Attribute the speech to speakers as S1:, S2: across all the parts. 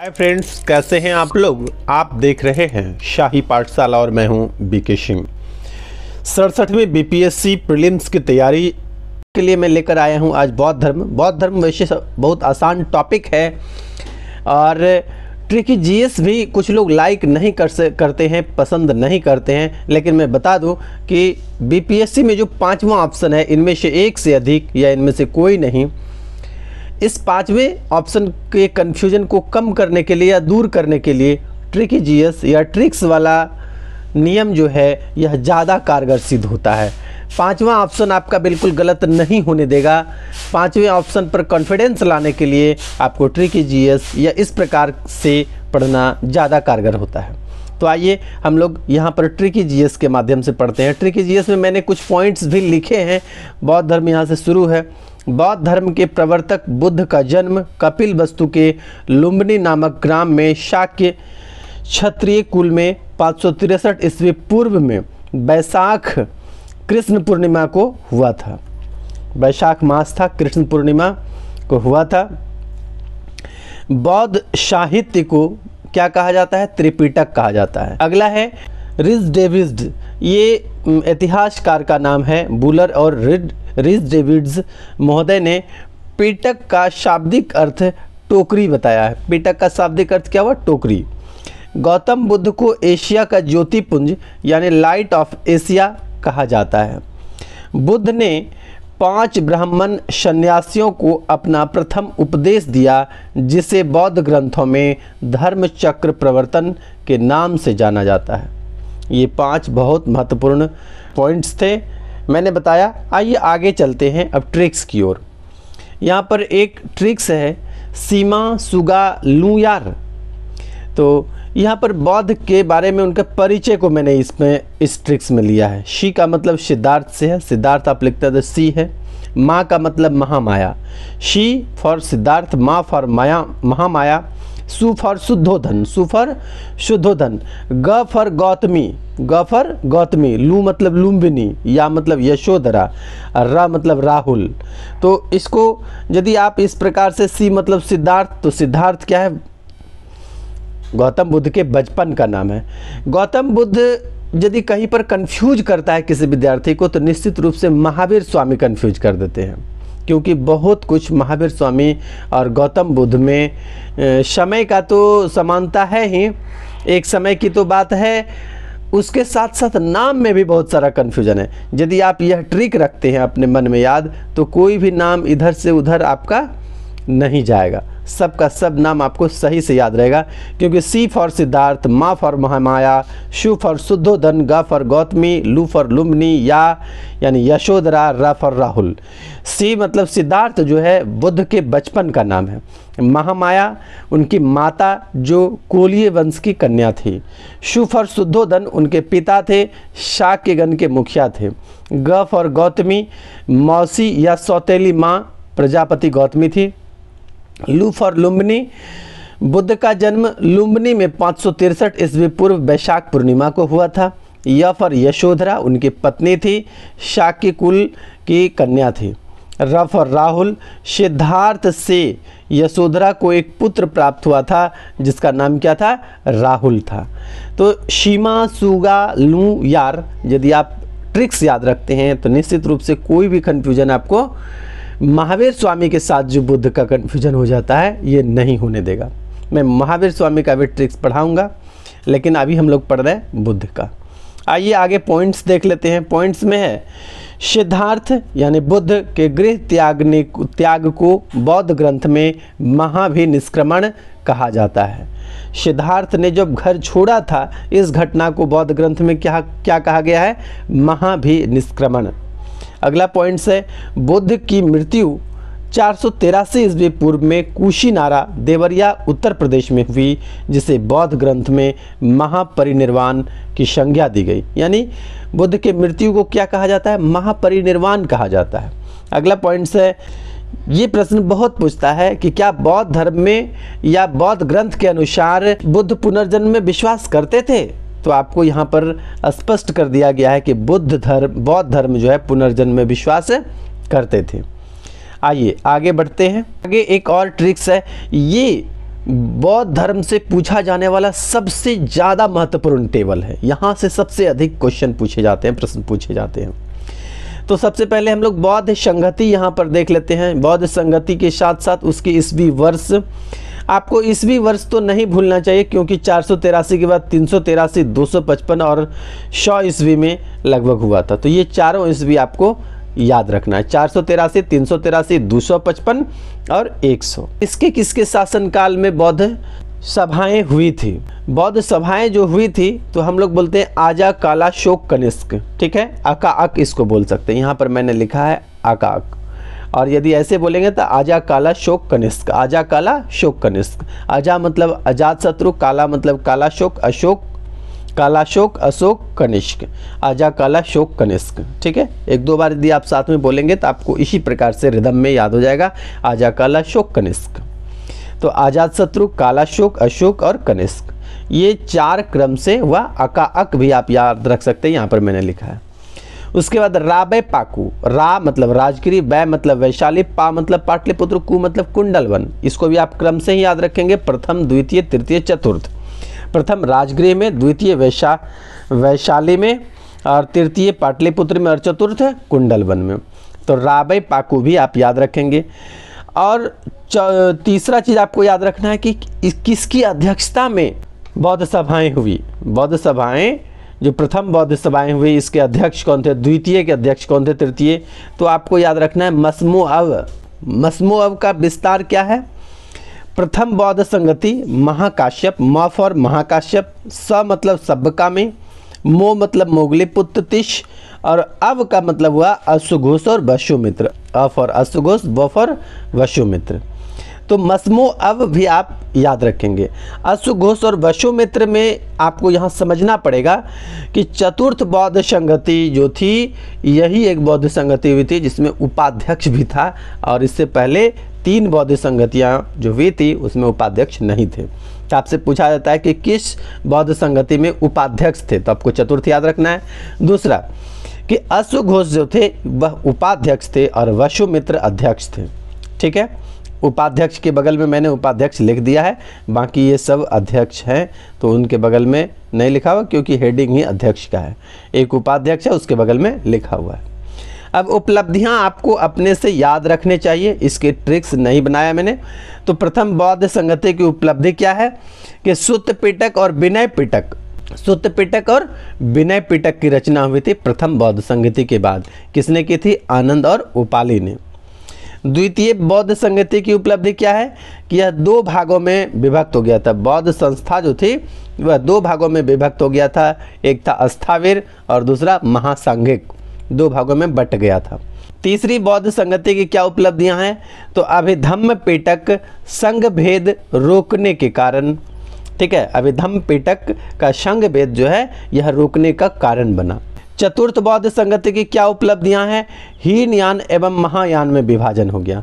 S1: Hi friends कैसे हैं आप लोग? आप देख रहे हैं शाही पाठशाला और मैं हूँ बीके सिंह सड़सठवीं बीपीएससी प्रीलिम्स की तैयारी के लिए मैं लेकर आया हूँ आज बौद्ध धर्म। बौद्ध धर्म वैसे बहुत आसान टॉपिक है और ट्रिकी जीएस भी कुछ लोग लाइक नहीं कर से, करते हैं, पसंद नहीं करते हैं। लेकिन मैं बता दूँ कि बीपीएससी में जो पांचवा ऑप्शन है, इनमें से एक से अधिक या इनमें से कोई नहीं। इस पाँचवें ऑप्शन के कन्फ्यूज़न को कम करने के लिए या दूर करने के लिए ट्रिकी जीएस या ट्रिक्स वाला नियम जो है, यह ज़्यादा कारगर सिद्ध होता है। पांचवा ऑप्शन आपका बिल्कुल गलत नहीं होने देगा। पाँचवें ऑप्शन पर कॉन्फिडेंस लाने के लिए आपको ट्रिकी जीएस या इस प्रकार से पढ़ना ज़्यादा कारगर होता है। तो आइए हम लोग यहाँ पर ट्रिकी जीएस के माध्यम से पढ़ते हैं। ट्रिकी जीएस में मैंने कुछ पॉइंट्स भी लिखे हैं। बौद्ध धर्म यहाँ से शुरू है। बौद्ध धर्म के प्रवर्तक बुद्ध का जन्म कपिल वस्तु के लुम्बनी नामक ग्राम में शाक्य क्षत्रिय कुल में पाँच सौ तिरसठ ईस्वी पूर्व में बैसाख कृष्ण पूर्णिमा को हुआ था। बैसाख मास था, कृष्ण पूर्णिमा को हुआ था। बौद्ध साहित्य को क्या कहा जाता है? त्रिपिटक कहा जाता है। अगला है रिज डेविड। ये इतिहासकार का नाम है बुलर और रिड रिज डेविड्स महोदय ने पीटक का शाब्दिक अर्थ टोकरी बताया है। पीटक का शाब्दिक अर्थ क्या हुआ? टोकरी। गौतम बुद्ध को एशिया का ज्योतिपुंज यानी लाइट ऑफ़ एशिया कहा जाता है। बुद्ध ने पाँच ब्राह्मण सन्यासियों को अपना प्रथम उपदेश दिया, जिसे बौद्ध ग्रंथों में धर्म चक्र प्रवर्तन के नाम से जाना जाता है। ये पाँच बहुत महत्वपूर्ण पॉइंट्स थे। मैंने बताया, आइए आगे चलते हैं अब ट्रिक्स की ओर। यहाँ पर एक ट्रिक्स है, सीमा, सुगा लूयार तो यहाँ पर बौद्ध के बारे में उनके परिचय को मैंने इसमें, इस ट्रिक्स में लिया है। शी का मतलब सिद्धार्थ से है, सिद्धार्थ आप लिखते हैं तो सी है। माँ का मतलब महामाया। शी फॉर सिद्धार्थ, माँ फॉर माया, महामाया। सु फॉर शुद्धोधन सु फॉर शुद्धोधन। ग फॉर गौतमी, ग फॉर गौतमी। लू मतलब लुम्बिनी, या मतलब यशोधरा, र मतलब राहुल। तो इसको यदि आप इस प्रकार से सी मतलब सिद्धार्थ तो सिद्धार्थ क्या है? गौतम बुद्ध के बचपन का नाम है। गौतम बुद्ध यदि कहीं पर कंफ्यूज करता है किसी विद्यार्थी को तो निश्चित रूप से महावीर स्वामी कंफ्यूज कर देते हैं। क्योंकि बहुत कुछ महावीर स्वामी और गौतम बुद्ध में समय का तो समानता है ही। एक समय की तो बात है, उसके साथ साथ नाम में भी बहुत सारा कन्फ्यूज़न है। यदि आप यह ट्रिक रखते हैं अपने मन में याद तो कोई भी नाम इधर से उधर आपका नहीं जाएगा। सब का सब नाम आपको सही से याद रहेगा, क्योंकि सी फॉर सिद्धार्थ, मा फॉर महामाया, शु फॉर शुद्धोधन, ग फॉर गौतमी, लू फॉर लुम्बनी या, यानी यशोधरा, रा फॉर राहुल। सी मतलब सिद्धार्थ जो है, बुद्ध के बचपन का नाम है। महामाया, उनकी माता जो कोलिय वंश की कन्या थी। शु फॉर शुद्धोधन, उनके पिता थे, शाक्यगण के मुखिया थे। ग फॉर गौतमी, मौसी या सौतेली माँ, प्रजापति गौतमी थी। लू फॉर लुम्बनी, बुद्ध का जन्म लुम्बनी में पाँच सौ तिरसठ ईस्वी पूर्व वैशाख पूर्णिमा को हुआ था। यह फॉर यशोधरा उनकी पत्नी थी शाक्य कुल की कन्या थी। रफ और राहुल, सिद्धार्थ से यशोधरा को एक पुत्र प्राप्त हुआ था, जिसका नाम क्या था? राहुल था। तो शीमा, सुगा, लू, यार, यदि आप ट्रिक्स याद रखते हैं तो निश्चित रूप से कोई भी कन्फ्यूज़न आपको महावीर स्वामी के साथ जो बुद्ध का कन्फ्यूज़न हो जाता है, ये नहीं होने देगा। मैं महावीर स्वामी का भी ट्रिक्स पढ़ाऊँगा, लेकिन अभी हम लोग पढ़ रहे हैं बुद्ध का। आइए आगे पॉइंट्स देख लेते हैं। पॉइंट्स में है, सिद्धार्थ यानी बुद्ध के गृह त्याग ने, त्याग को बौद्ध ग्रंथ में महाभिनिष्क्रमण कहा जाता है। सिद्धार्थ ने जब घर छोड़ा था, इस घटना को बौद्ध ग्रंथ में क्या क्या कहा गया है? महाभिनिष्क्रमण। अगला पॉइंट है बुद्ध की मृत्यु चार सौ तिरासी ईस्वी पूर्व में कुशीनारा देवरिया उत्तर प्रदेश में हुई, जिसे बौद्ध ग्रंथ में महापरिनिर्वाण की संज्ञा दी गई। यानी बुद्ध के मृत्यु को क्या कहा जाता है? महापरिनिर्वाण कहा जाता है। अगला पॉइंट है ये प्रश्न बहुत पूछता है कि क्या बौद्ध धर्म में या बौद्ध ग्रंथ के अनुसार बुद्ध पुनर्जन्म में विश्वास करते थे? तो आपको यहाँ पर स्पष्ट कर दिया गया है कि बुद्ध धर्म, बौद्ध धर्म जो है पुनर्जन्म में विश्वास करते थे। आइए, आगे बढ़ते हैं। आगे एक और ट्रिक्स है। ये बौद्ध धर्म से पूछा जाने वाला सबसे ज़्यादा महत्वपूर्ण टेबल है। यहाँ से सबसे अधिक क्वेश्चन पूछे जाते हैं, प्रश्न पूछे जाते हैं। तो सबसे पहले हम लोग बौद्ध संगति यहाँ पर देख लेते हैं। बौद्ध संगति के साथ साथ उसके ईस्वी वर्ष आपको ईस्वी वर्ष तो नहीं भूलना चाहिए, क्योंकि चार के बाद तीन सौ और सौ ईस्वी में लगभग हुआ था। तो ये चारों ईस्वी आपको याद रखना है। चार सौ तिरासी, तीन सौ तिरासी, दो सौ पचपन और एक सौ। इसके किसके शासनकाल में बौद्ध सभाएँ हुई थी? बौद्ध सभाएँ जो हुई थी तो हम लोग बोलते हैं आजा काला शोक कनिष्क। ठीक है? अका अक इसको बोल सकते हैं। यहाँ पर मैंने लिखा है अकाक और यदि ऐसे बोलेंगे तो आजा काला, शोक, कनिष्क। आजा काला, शोक, कनिष्क। आजा मतलब अजात शत्रु, काला मतलब काला शोक, अशोक कालाशोक अशोक, कनिष्क। आजा काला, शोक, कनिष्क। ठीक है? एक दो बार यदि आप साथ में बोलेंगे तो आपको इसी प्रकार से रिदम में याद हो जाएगा, आजा काला, शोक, कनिष्क। तो आज़ाद शत्रु कालाशोक अशोक और कनिष्क। ये चार क्रम से वह अका अक भी आप याद रख सकते हैं, यहाँ पर मैंने लिखा है। उसके बाद राबे पाकू। रा मतलब राजगिरी, बै मतलब वैशाली, पा मतलब पाटलिपुत्र, कु मतलब कुंडलवन। इसको भी आप क्रम से ही याद रखेंगे। प्रथम, द्वितीय, तृतीय, चतुर्थ। प्रथम राजगृह में, द्वितीय, वैशा, वैशाली में, और तृतीय, पाटलिपुत्र में, और चतुर्थ, कुंडलवन में। तो राबे पाकू भी आप याद रखेंगे। और तीसरा चीज़ आपको याद रखना है कि किसकी अध्यक्षता में बौद्ध सभाएँ हुई? बौद्ध सभाएँ जो प्रथम बौद्ध सभाएँ हुई, इसके अध्यक्ष कौन थे? द्वितीय के अध्यक्ष कौन थे? तृतीय। तो आपको याद रखना है, मसमो अव। मसमो अव का विस्तार क्या है? प्रथम बौद्ध संगति महाकाश्यप म फॉर महाकाश्यप, स मतलब सबका में मो मतलब मोगली पुत्र तिश, और अव का मतलब हुआ अशुघोष और वशुमित्र अ फॉर अशुघोष व फॉर वशुमित्र तो मसमो अब भी आप याद रखेंगे। अश्वघोष और वशुमित्र में आपको यहाँ समझना पड़ेगा कि चतुर्थ बौद्ध संगति जो थी, यही एक बौद्ध संगति हुई थी, जिसमें उपाध्यक्ष भी था और इससे पहले तीन बौद्ध संगतियाँ जो हुई थी, उसमें उपाध्यक्ष नहीं थे। तो आपसे पूछा जाता है कि किस बौद्ध संगति में उपाध्यक्ष थे? तो आपको चतुर्थ याद रखना है। दूसरा, कि अश्वघोष जो थे, वह उपाध्यक्ष थे और वशुमित्र अध्यक्ष थे। ठीक है? उपाध्यक्ष के बगल में मैंने उपाध्यक्ष लिख दिया है, बाकी ये सब अध्यक्ष हैं तो उनके बगल में नहीं लिखा हुआ, क्योंकि हेडिंग ही अध्यक्ष का है। एक उपाध्यक्ष है, उसके बगल में लिखा हुआ है। अब उपलब्धियाँ आपको अपने से याद रखने चाहिए, इसके ट्रिक्स नहीं बनाया मैंने। तो प्रथम बौद्ध संगति की उपलब्धि क्या है? कि सुत पिटक और विनय पिटक, सुत पिटक और विनय पिटक की रचना हुई थी प्रथम बौद्ध संगति के बाद। किसने की थी? आनंद और उपाली ने। द्वितीय बौद्ध संगति की उपलब्धि क्या है? कि यह दो भागों में विभक्त हो गया था। बौद्ध संस्था जो थी, वह दो भागों में विभक्त हो गया था। एक था अस्थावीर और दूसरा महासांघिक। दो भागों में बट गया था। तीसरी बौद्ध संगति की क्या उपलब्धियाँ हैं? तो अभिधम्म पेटक संघ भेद रोकने के कारण। ठीक है, अभिधम्म पेटक का संघ भेद जो है, यह रोकने का कारण बना। चतुर्थ बौद्ध संगति की क्या उपलब्धियाँ हैं? हीन यान एवं महायान में विभाजन हो गया।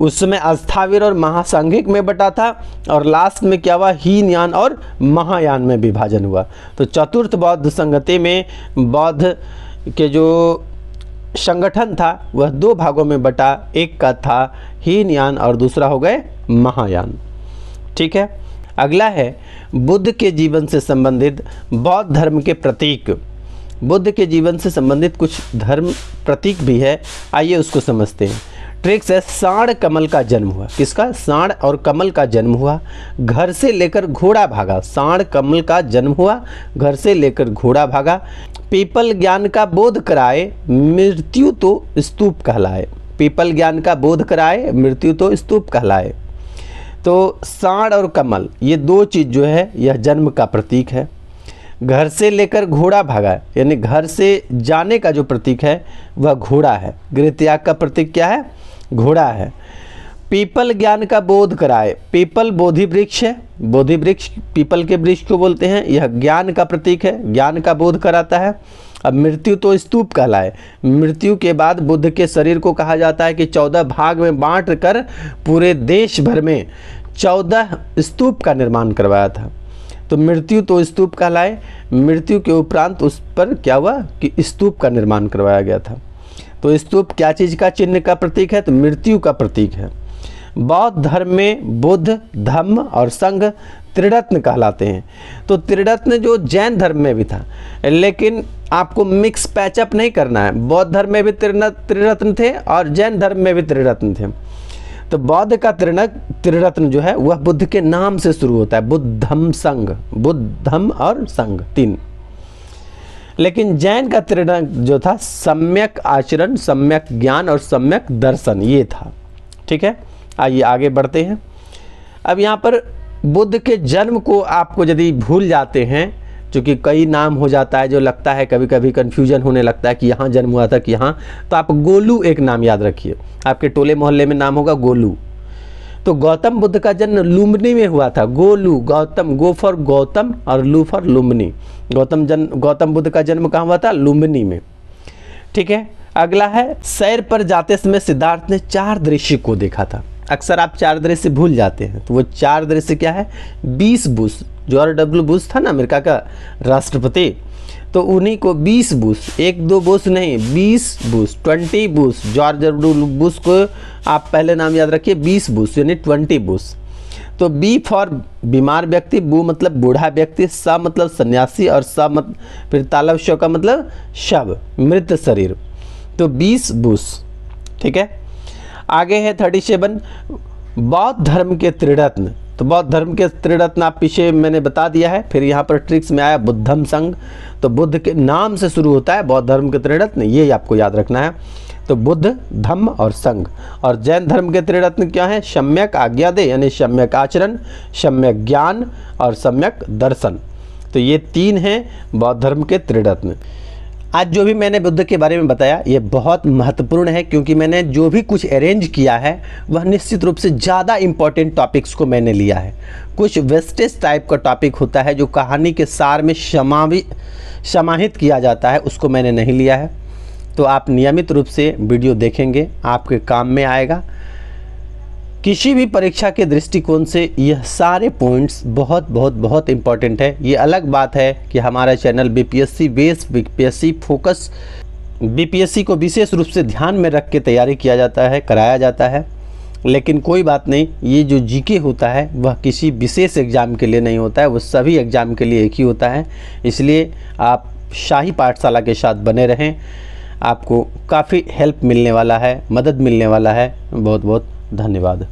S1: उस समय अस्थावीर और महासांघिक में बटा था और लास्ट में क्या हुआ? हीन यान और महायान में विभाजन हुआ। तो चतुर्थ बौद्ध संगति में बौद्ध के जो संगठन था, वह दो भागों में बटा। एक का था हीन यान और दूसरा हो गए महायान। ठीक है? अगला है, बुद्ध के जीवन से संबंधित बौद्ध धर्म के प्रतीक। बुद्ध के जीवन से संबंधित कुछ धर्म प्रतीक भी है। आइए उसको समझते हैं। ट्रिक्स है साण कमल का जन्म हुआ। किसका? साण और कमल का जन्म हुआ। घर से लेकर घोड़ा भागा। साण कमल का जन्म हुआ। घर से लेकर घोड़ा भागा। पीपल ज्ञान का बोध कराए, मृत्यु तो स्तूप कहलाए। पीपल ज्ञान का बोध कराए, मृत्यु तो स्तूप कहलाए। तो साण और कमल, ये दो चीज़ जो है, यह जन्म का प्रतीक है। घर से लेकर घोड़ा भागा, यानी घर से जाने का जो प्रतीक है, वह घोड़ा है। गृह त्याग का प्रतीक क्या है? घोड़ा है। पीपल ज्ञान का बोध कराए। पीपल बोधि वृक्ष है। बोधि वृक्ष, पीपल के वृक्ष को बोलते हैं। यह ज्ञान का प्रतीक है। ज्ञान का बोध कराता है। अब मृत्यु तो स्तूप कहलाए। मृत्यु के बाद बुद्ध के शरीर को कहा जाता है कि चौदह भाग में बांट कर पूरे देश भर में चौदह स्तूप का निर्माण करवाया था। तो मृत्यु तो स्तूप कहलाए। मृत्यु के उपरांत उस पर क्या हुआ कि स्तूप का निर्माण करवाया गया था। तो स्तूप क्या चीज़ का चिन्ह का प्रतीक है? तो मृत्यु का प्रतीक है। बौद्ध धर्म में बुद्ध, धम्म और संघ त्रिरत्न कहलाते हैं। तो त्रिरत्न जो जैन धर्म में भी था, लेकिन आपको मिक्स पैचअप नहीं करना है। बौद्ध धर्म में भी त्रिरत्न थे और जैन धर्म में भी त्रिरत्न थे। तो बौद्ध का त्रिनक त्रिरत्न जो है, वह बुद्ध के नाम से शुरू होता है। बुद्धम संघ बुद्धम और संघ तीन। लेकिन जैन का त्रिनक जो था, सम्यक आचरण, सम्यक ज्ञान और सम्यक दर्शन, ये था। ठीक है? आइए आगे बढ़ते हैं। अब यहाँ पर बुद्ध के जन्म को आपको यदि भूल जाते हैं क्योंकि कई नाम हो जाता है जो लगता है कभी कभी कन्फ्यूज़न होने लगता है कि यहाँ जन्म हुआ था कि यहाँ। तो आप गोलू एक नाम याद रखिए। आपके टोले मोहल्ले में नाम होगा गोलू। तो गौतम बुद्ध का जन्म लुम्बनी में हुआ था। गोलू, गौतम, गो फॉर गौतम और लू फॉर लुम्बनी। गौतम जन्म गौतम बुद्ध का जन्म कहाँ हुआ था? लुम्बनी में। ठीक है? अगला है, सैर पर जाते समय सिद्धार्थ ने चार दृश्य को देखा था। अक्सर आप चार दृश्य भूल जाते हैं। तो वो चार दृश्य क्या है? बीस बुश जॉर्ज डब्ल्यू बुश था ना अमेरिका का राष्ट्रपति तो उन्हीं को 20 बुश, एक दो बुश नहीं 20 Bush 20 Bush George W Bush को आप पहले नाम याद रखिए 20 बुश, यानी 20 बुश। तो बी फॉर बीमार व्यक्ति, बू मतलब बूढ़ा व्यक्ति, स मतलब सन्यासी और स मत, फिर तालब शव का मतलब शव, मृत शरीर। तो 20 बुश, ठीक है? आगे है थर्टी सेवन, बौद्ध धर्म के त्रिरत्न। तो बौद्ध धर्म के त्रिरत्न आप पीछे मैंने बता दिया है, फिर यहाँ पर ट्रिक्स में आया बुद्धम संघ तो बुद्ध के नाम से शुरू होता है बौद्ध धर्म के त्रिरत्न, ये आपको याद रखना है। तो बुद्ध, धम्म और संघ और जैन धर्म के त्रिरत्न क्या है? सम्यक आज्ञा दे, यानी सम्यक आचरण, सम्यक ज्ञान और सम्यक दर्शन। तो ये तीन हैं बौद्ध धर्म के त्रिरत्न। आज जो भी मैंने बुद्ध के बारे में बताया, ये बहुत महत्वपूर्ण है, क्योंकि मैंने जो भी कुछ अरेंज किया है, वह निश्चित रूप से ज़्यादा इंपॉर्टेंट टॉपिक्स को मैंने लिया है। कुछ वेस्टेज टाइप का टॉपिक होता है, जो कहानी के सार में समावि समाहित किया जाता है, उसको मैंने नहीं लिया है। तो आप नियमित रूप से वीडियो देखेंगे, आपके काम में आएगा। किसी भी परीक्षा के दृष्टिकोण से यह सारे पॉइंट्स बहुत बहुत बहुत इंपॉर्टेंट है। ये अलग बात है कि हमारा channel BPSC base BPSC focus BPSC को विशेष रूप से ध्यान में रख के तैयारी किया जाता है, कराया जाता है। लेकिन कोई बात नहीं, ये जो जीके होता है, वह किसी विशेष एग्ज़ाम के लिए नहीं होता है वह सभी एग्ज़ाम के लिए एक ही होता है। इसलिए आप शाही पाठशाला के साथ बने रहें। आपको काफ़ी हेल्प मिलने वाला है, मदद मिलने वाला है। बहुत बहुत धन्यवाद।